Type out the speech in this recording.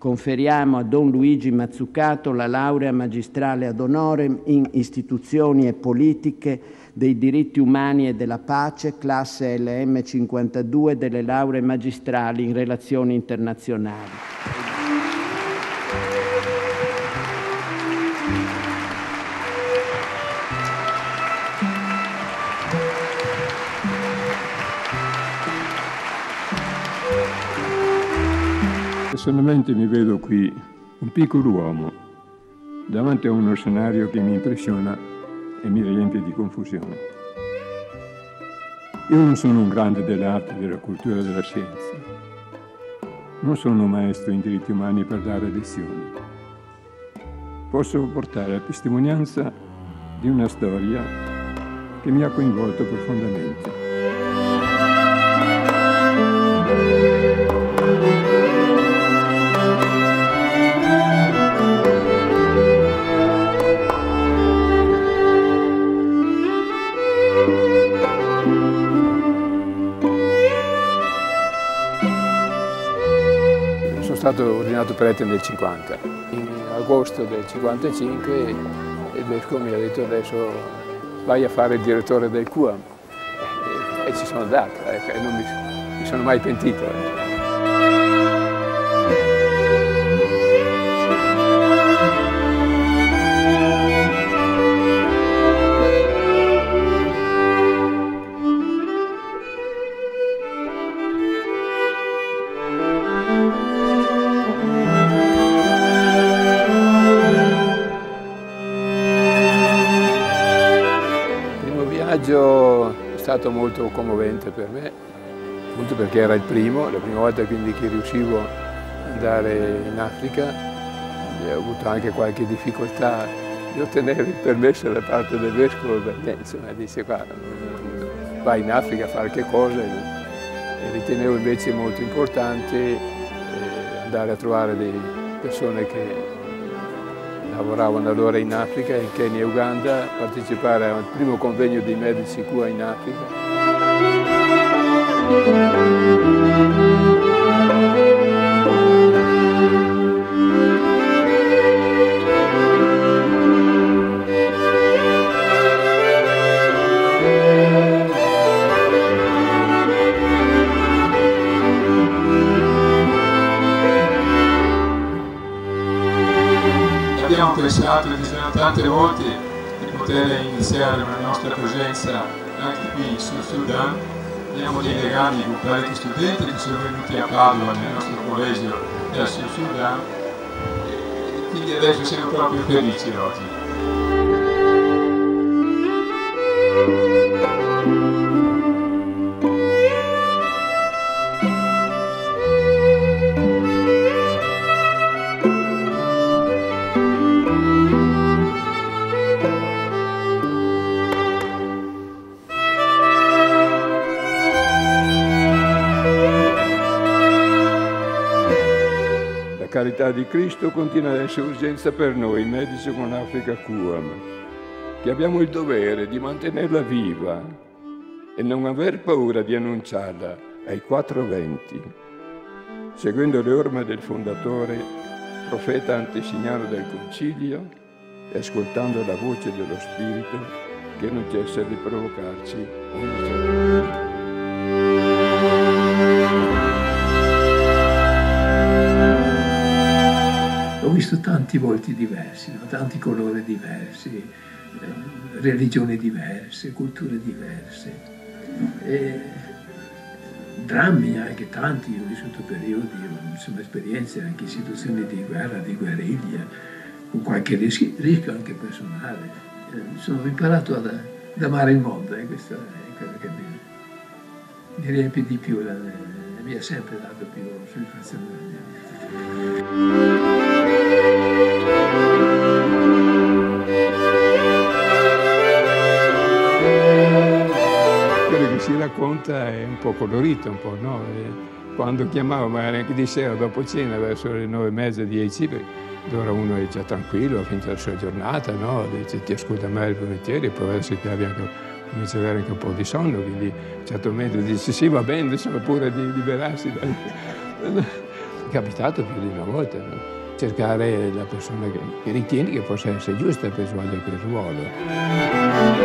conferiamo a Don Luigi Mazzucato la laurea magistrale ad onore in istituzioni e politiche dei diritti umani e della pace, classe LM52 delle lauree magistrali in relazioni internazionali. Personalmente mi vedo qui un piccolo uomo davanti a uno scenario che mi impressiona e mi riempie di confusione. Io non sono un grande dell'arte, della cultura e della scienza. Non sono un maestro in diritti umani per dare lezioni. Posso portare la testimonianza di una storia che mi ha coinvolto profondamente. Stato ordinato prete nel 50. In agosto del 55 il vescovo mi ha detto adesso vai a fare il direttore del QAM e, e ci sono andato ecco, e non mi, mi sono mai pentito. Stato molto commovente per me, appunto perché era il primo, la prima volta quindi che riuscivo ad andare in Africa. E ho avuto anche qualche difficoltà di ottenere il permesso da parte del vescovo, perché insomma dice qua, vai in Africa a fare che cosa e ritenevo invece molto importante eh, andare a trovare delle persone che lavoravano allora in Africa, in Kenya e Uganda, partecipare al primo convegno dei medici qua in Africa. Desiderato tante volte di poter iniziare una nostra presenza anche qui sul Sudan. Abbiamo dei legami con parecchi studenti che sono venuti a Padova nel nostro collegio del Sud Sudan e quindi adesso siamo proprio felici oggi. Carità di Cristo continua ad essere urgenza per noi, medici con Africa QAM, che abbiamo il dovere di mantenerla viva e non aver paura di annunciarla ai quattro venti, seguendo le orme del fondatore, profeta antesignano del Concilio e ascoltando la voce dello Spirito che non cessa di provocarci ogni giorno. Visto tanti volti diversi, no? tanti colori diversi, eh, religioni diverse, culture diverse, e drammi anche tanti, ho vissuto periodi, insomma esperienze anche in situazioni di guerra, di guerriglia, con qualche rischio, rischio anche personale. Eh, ho imparato ad, ad, amare il mondo, eh, questo è quello che mi, mi riempie di più, la, mi ha sempre dato più soddisfazione nella mia racconta è un po' colorito, un po', no? E quando chiamavo, magari anche di sera dopo cena, verso le nove e mezza, dieci, allora uno è già tranquillo, ha finito la sua giornata, no? Dice ti ascolta mai volentieri, e poi adesso ti anche, comincia ad avere anche un po' di sonno, quindi a un certo momento dice sì va bene, insomma pure di liberarsi. Dal... È capitato più di una volta, no? cercare la persona che, che ritieni che possa essere giusta per svolgere quel ruolo.